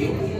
you.